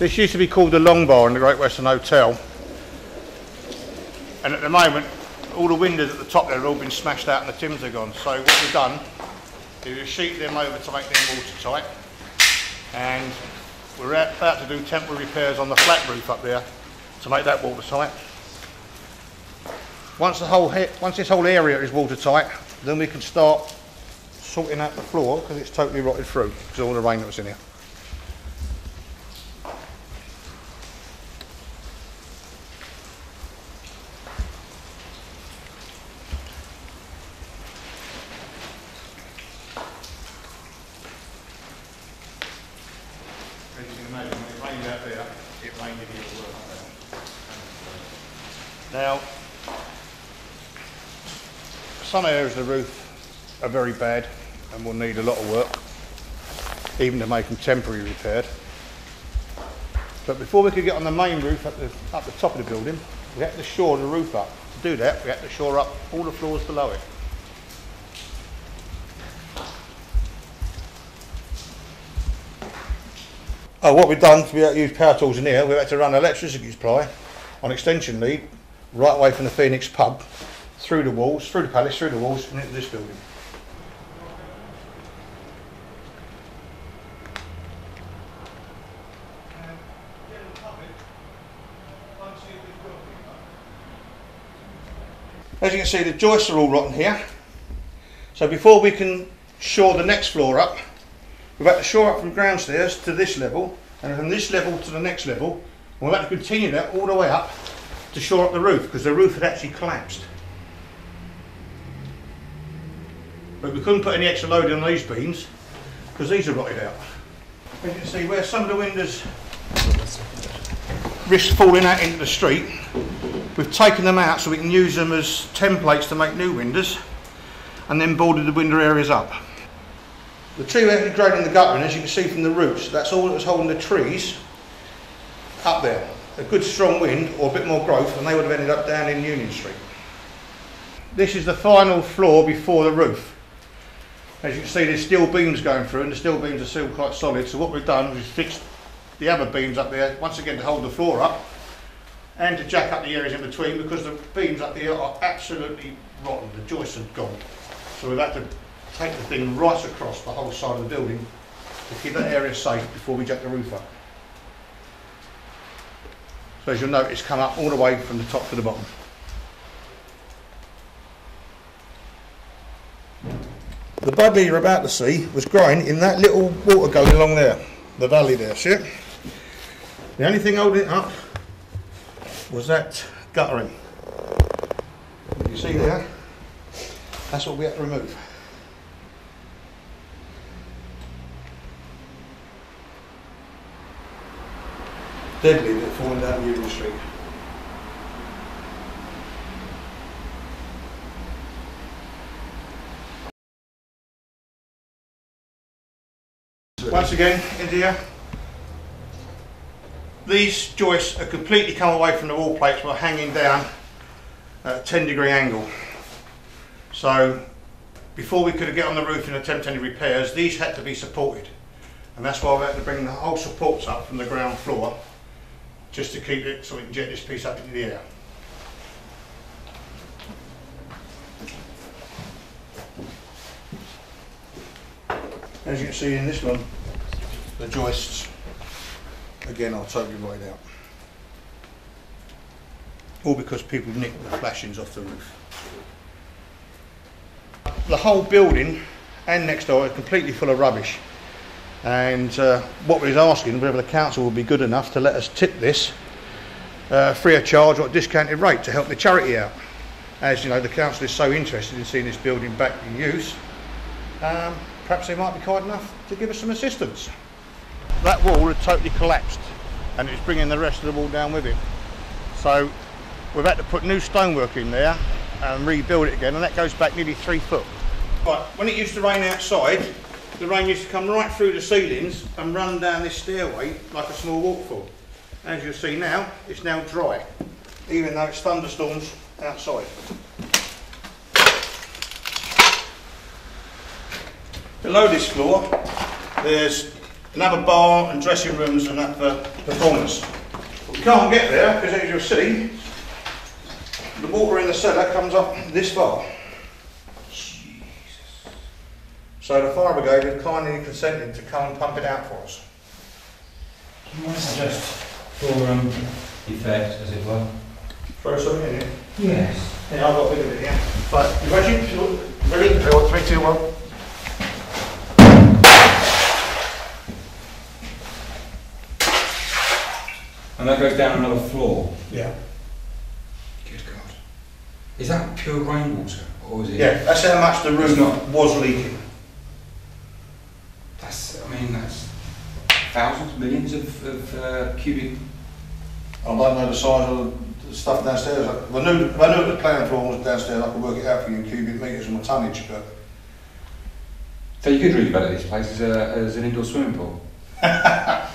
This used to be called the Long Bar in the Great Western Hotel. And at the moment, all the windows at the top there have all been smashed out and the timbs are gone. So what we've done is we've sheeted them over to make them watertight. And we're about to do temporary repairs on the flat roof up there to make that watertight. Once the whole once this whole area is watertight, then we can start sorting out the floor because it's totally rotted through because all the rain that was in here. As you can imagine, when it rained out there, it rained in here as well. Now, some areas of the roof are very bad and will need a lot of work, even to make them temporary repaired. But before we could get on the main roof at the, up the top of the building, we had to shore the roof up. To do that, we had to shore up all the floors below it. Oh, what we've done, to we had to use power tools in here, we had to run electricity supply on extension lead right away from the Phoenix pub, through the walls, through the palace, through the walls, and into this building. As you can see, the joists are all rotten here. So before we can shore the next floor up, we've had to shore up from ground stairs to this level, and from this level to the next level, and we've had to continue that all the way up to shore up the roof, because the roof had actually collapsed. But we couldn't put any extra load on these beams, because these are rotted out. As you can see, where some of the windows risk falling out into the street, we've taken them out so we can use them as templates to make new windows, and then boarded the window areas up. The tree we actually drained in the guttering, as you can see from the roots, that's all that was holding the trees up there. A good strong wind or a bit more growth and they would have ended up down in Union Street. This is the final floor before the roof. As you can see there's steel beams going through and the steel beams are still quite solid so what we've done is fixed the other beams up there once again to hold the floor up and to jack up the areas in between because the beams up here are absolutely rotten, the joists are gone. So we've had to take the thing right across the whole side of the building to keep that area safe before we jack the roof up. So as you'll notice, it's come up all the way from the top to the bottom. The buddleia you're about to see was growing in that little water going along there, the valley there, see it? The only thing holding it up was that guttering. You see there? That's what we had to remove. Deadly, they're falling down Union Street. Once again, India. These joists are completely come away from the wall plates by hanging down at a 10 degree angle. So before we could get on the roof and attempt any repairs, these had to be supported. And that's why we had to bring the whole supports up from the ground floor just to keep it so we can jet this piece up into the air. As you can see in this one, the joists, again, are totally rotted out. All because people nicked the flashings off the roof. The whole building and next door are completely full of rubbish. And uh, what we're asking, whether the council will be good enough to let us tip this uh, free of charge or at discounted rate to help the charity out. As you know, the council is so interested in seeing this building back in use, um, perhaps they might be kind enough to give us some assistance. That wall had totally collapsed and it's bringing the rest of the wall down with it. So we've had to put new stonework in there and rebuild it again and that goes back nearly three foot. Right, when it used to rain outside, the rain used to come right through the ceilings and run down this stairway like a small waterfall. As you'll see now, it's now dry, even though it's thunderstorms outside. Below this floor, there's Another bar and dressing rooms and that for performers. But we can't get there because as you'll see, the water in the cellar comes up this far. So the fire brigade have kindly consented to come and pump it out for us. Just for um, effect, as it were. Throw something in here. Yes. Yeah, I've got a bit of it here. But you ready? Ready? Three, two, one. And that goes down another floor. Yeah. Good God. Is that pure rainwater, or is it? Yeah, that's how much the It's roof not- was leaking. That's. I mean, that's thousands, millions of, of uh, cubic. I don't know the size of the stuff downstairs. If I knew, if I knew what the playing floor was downstairs, I could work it out for you in cubic metres and my tonnage, but So you could really develop this place as, a, as an indoor swimming pool.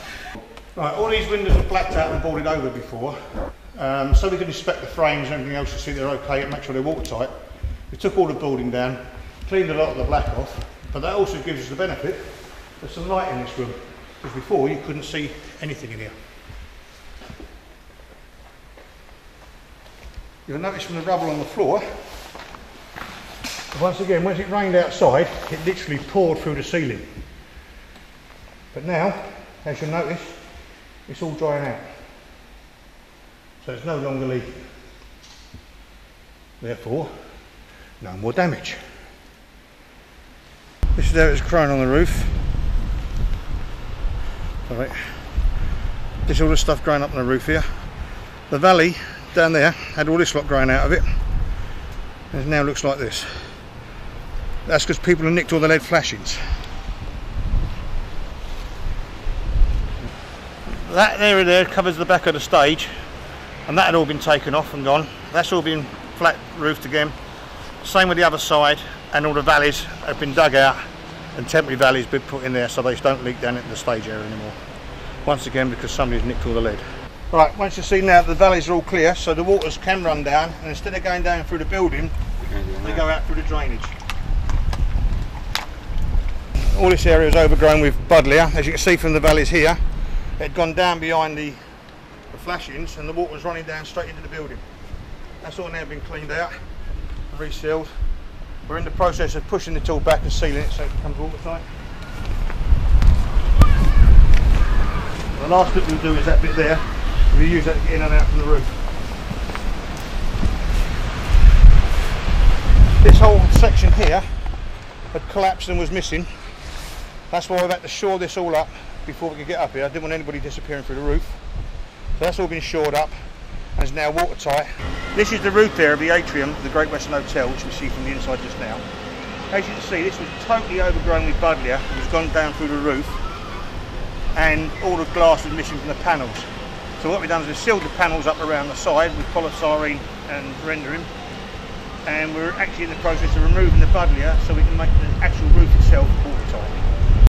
Right, all these windows were blacked out and boarded over before, um, so we could inspect the frames and everything else to see they're okay and make sure they're watertight. We took all the boarding down, cleaned a lot of the black off, but that also gives us the benefit of some light in this room, because before you couldn't see anything in here. You'll notice from the rubble on the floor, once again, once it rained outside, it literally poured through the ceiling. But now, as you'll notice, it's all drying out. So it's no longer leaking. Therefore, no more damage. This is how it's growing on the roof. Right. There's all the stuff growing up on the roof here. The valley down there had all this lot growing out of it. And it now looks like this. That's because people have nicked all the lead flashings. That area there covers the back of the stage and that had all been taken off and gone. That's all been flat roofed again. Same with the other side and all the valleys have been dug out and temporary valleys been put in there so they don't leak down into the stage area anymore. Once again because somebody's nicked all the lead. Right, once you see now the valleys are all clear so the waters can run down and instead of going down through the building they go out through the drainage. All this area is overgrown with buddleia as you can see from the valleys here it had gone down behind the, the flashings and the water was running down straight into the building. That's all now been cleaned out and resealed. We're in the process of pushing the tool back and sealing it so it becomes watertight. The last bit we'll do is that bit there. We'll use that to get in and out from the roof. This whole section here had collapsed and was missing. That's why we've had to shore this all up before we could get up here. I didn't want anybody disappearing through the roof. So that's all been shored up is now watertight. This is the roof there of the atrium of the Great Western Hotel, which we see from the inside just now. As you can see, this was totally overgrown with buddleia. It was gone down through the roof and all the glass was missing from the panels. So what we've done is we've sealed the panels up around the side with polystyrene and rendering and we're actually in the process of removing the buddleia so we can make the actual roof itself watertight.